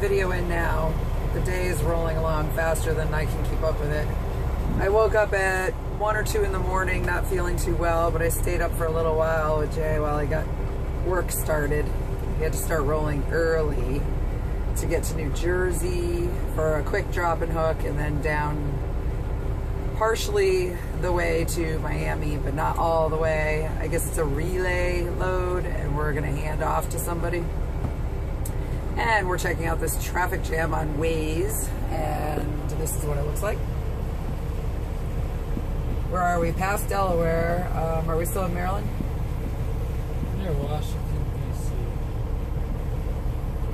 video in now. The day is rolling along faster than I can keep up with it. I woke up at 1 or 2 in the morning not feeling too well, but I stayed up for a little while with Jay while I got work started. We had to start rolling early to get to New Jersey for a quick drop and hook and then down partially the way to Miami, but not all the way. I guess it's a relay load and we're gonna hand off to somebody. And we're checking out this traffic jam on Waze and this is what it looks like. Where are we? Past Delaware. Um, are we still in Maryland? Near Washington, D.C.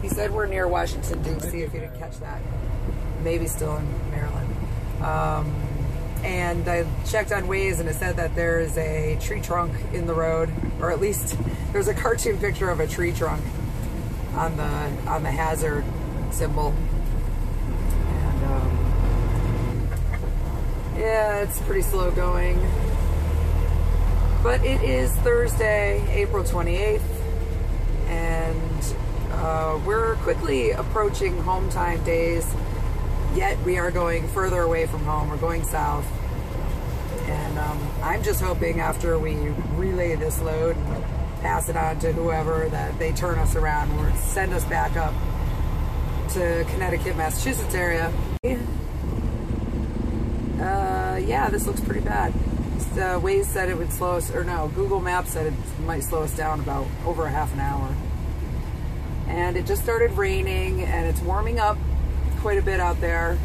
He said we're near Washington, D.C., if you didn't catch that. Maybe still in Maryland. Um, and I checked on Waze and it said that there is a tree trunk in the road, or at least there's a cartoon picture of a tree trunk on the on the hazard symbol. And um, yeah, it's pretty slow going. But it is Thursday, April 28th, and uh, we're quickly approaching home time days yet we are going further away from home. We're going south. And um, I'm just hoping after we relay this load pass it on to whoever that they turn us around or send us back up to Connecticut, Massachusetts area. Uh, yeah, this looks pretty bad. Uh, Waze said it would slow us, or no, Google Maps said it might slow us down about over a half an hour. And it just started raining and it's warming up quite a bit out there.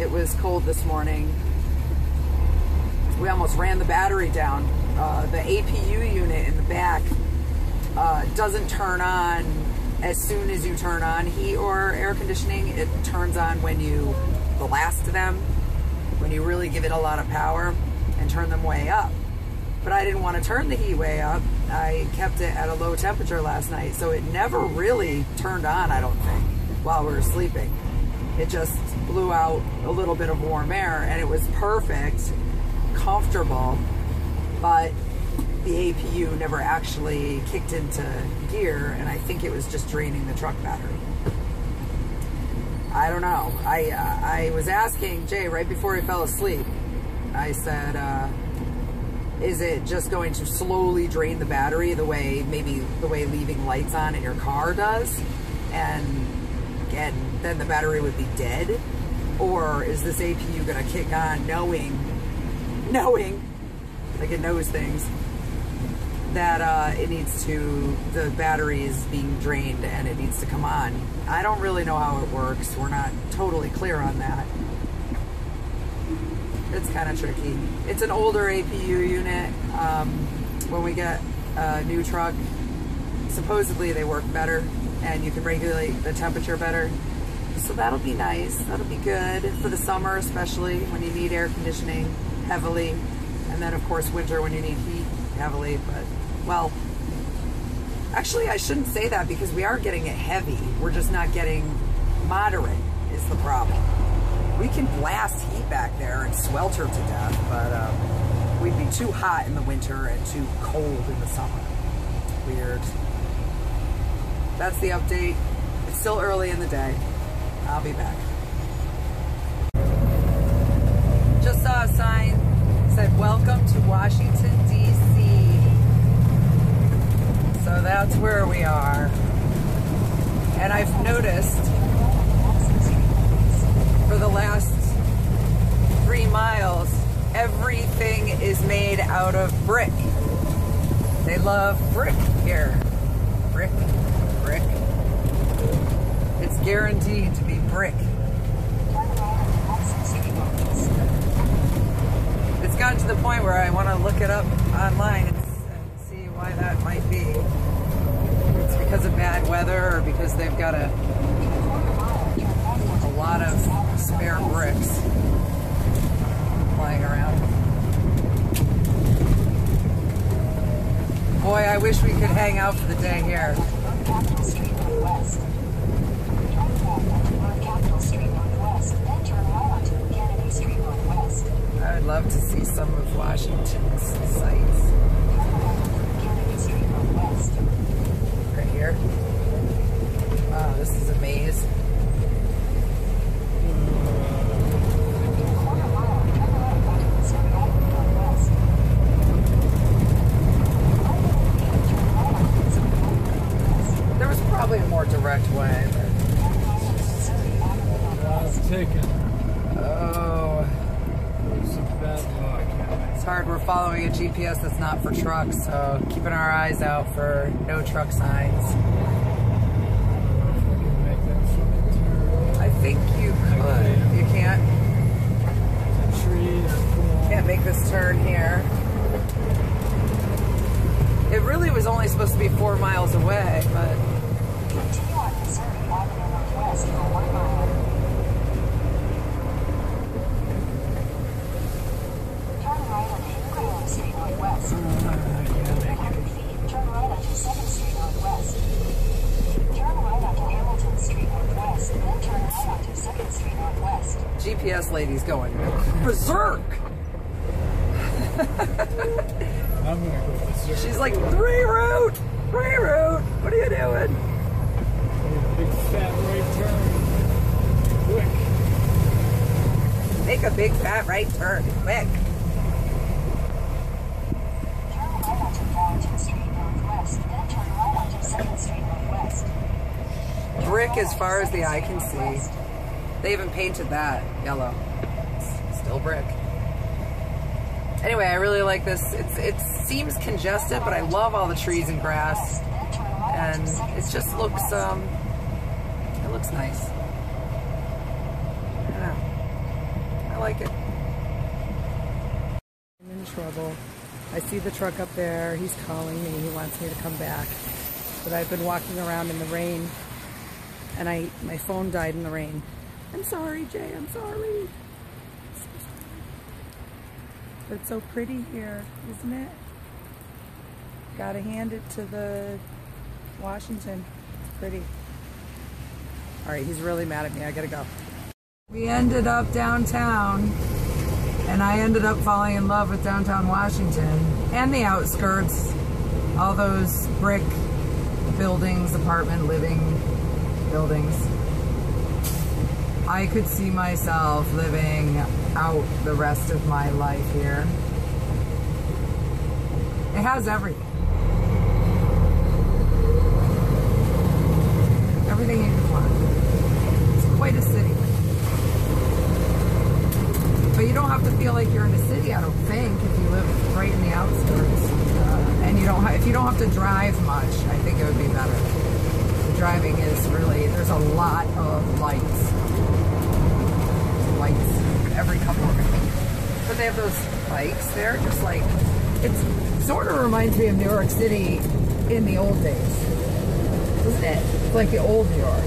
It was cold this morning. We almost ran the battery down. Uh, the APU unit in the back uh, doesn't turn on as soon as you turn on heat or air conditioning. It turns on when you blast them, when you really give it a lot of power and turn them way up. But I didn't want to turn the heat way up. I kept it at a low temperature last night, so it never really turned on, I don't think, while we were sleeping. It just blew out a little bit of warm air and it was perfect, comfortable, but the APU never actually kicked into gear and I think it was just draining the truck battery. I don't know. I, uh, I was asking Jay right before he fell asleep. I said, uh, is it just going to slowly drain the battery the way, maybe the way leaving lights on in your car does? And, and then the battery would be dead? Or is this APU gonna kick on knowing, knowing, like it knows things, that uh, it needs to, the battery is being drained and it needs to come on. I don't really know how it works. We're not totally clear on that. It's kind of tricky. It's an older APU unit. Um, when we get a new truck, supposedly they work better and you can regulate the temperature better. So that'll be nice. That'll be good for the summer, especially when you need air conditioning heavily. And then of course winter when you need heat heavily. But well, actually I shouldn't say that because we are getting it heavy. We're just not getting moderate is the problem. We can blast heat back there and swelter to death, but um, we'd be too hot in the winter and too cold in the summer. Weird. That's the update. It's still early in the day. I'll be back. Just saw a sign said welcome to Washington DC. So that's where we are. And I've noticed for the last three miles, everything is made out of brick. They love brick here. Brick, brick. It's guaranteed to be brick. It's gotten to the point where I want to look it up online and, and see why that might be. It's because of bad weather or because they've got a, a lot of spare bricks lying around. Boy, I wish we could hang out for the day here. I would love to see some of Washington's sights. Right here. Wow, this is a maze. taken. Oh, It's a bad luck. it's hard. We're following a GPS that's not for trucks, so keeping our eyes out for no truck signs. Make that fucking turn. I think you could. You can't. The tree or pool. Can't make this turn here. It really was only supposed to be four miles away, but Continue on Missouri Avenue Northwest for one mile. Turn right onto Ingraham Street Northwest. 100 feet, turn right onto 2nd Street Northwest. Turn right onto Hamilton Street Northwest, then turn right onto 2nd Street Northwest. GPS lady's going berserk. I'm gonna go berserk. She's like, reroute, reroute. What are you doing? Big fat right turn. Quick. Make a big fat right turn, quick. Turn right onto Gallatin Street Northwest, then turn right onto 2nd Street Northwest. Brick as far as the eye can see. They even painted that yellow. It's still brick. Anyway, I really like this. It's it seems congested, but I love all the trees and grass, Then turn right and it just looks um, it looks nice. I. I like it. I'm in trouble. I see the truck up there. He's calling me. He wants me to come back. But I've been walking around in the rain and I my phone died in the rain. I'm sorry, Jay. I'm sorry. It's so pretty here, isn't it? Gotta hand it to the Washington. It's pretty. All right, he's really mad at me. I gotta go. We ended up downtown, and I ended up falling in love with downtown Washington and the outskirts. All those brick buildings, apartment living buildings. I could see myself living out the rest of my life here. It has everything. Everything you could want. It's quite a city. But you don't have to feel like you're in a city, I don't think, if you live right in the outskirts. Uh, and you don't if you don't have to drive much, I think it would be better. Driving is really, there's a lot of lights. Every couple of minutes. But they have those bikes there, just like, it sort of reminds me of New York City in the old days. Doesn't it? It's like the old New York.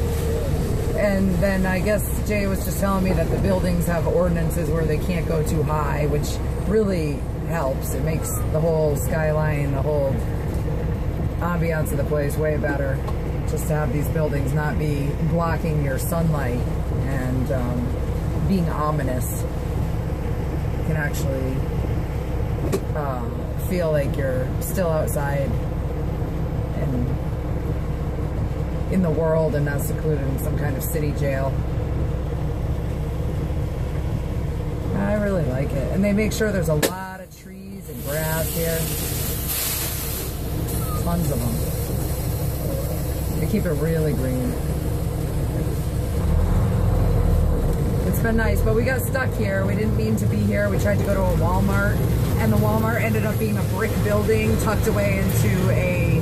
And then I guess Jay was just telling me that the buildings have ordinances where they can't go too high, which really helps. It makes the whole skyline, the whole ambiance of the place way better. Just to have these buildings not be blocking your sunlight and um, being ominous. Can actually uh, feel like you're still outside and in the world and not secluded in some kind of city jail. I really like it. And they make sure there's a lot of trees and grass here. Tons of them. They keep it really green. It's been nice, but we got stuck here. We didn't mean to be here. We tried to go to a Walmart, and the Walmart ended up being a brick building tucked away into a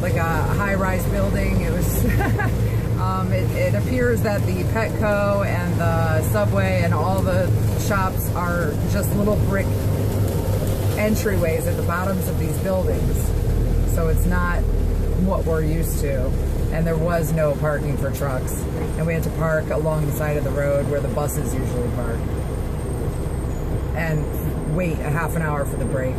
like a high-rise building. It was. um, it, it appears that the Petco and the Subway and all the shops are just little brick entryways at the bottoms of these buildings. So it's not what we're used to. And there was no parking for trucks. And we had to park along the side of the road where the buses usually park. And wait a half an hour for the break.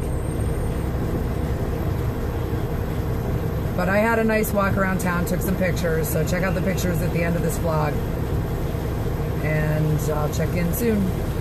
But I had a nice walk around town, took some pictures, so check out the pictures at the end of this vlog. And I'll check in soon.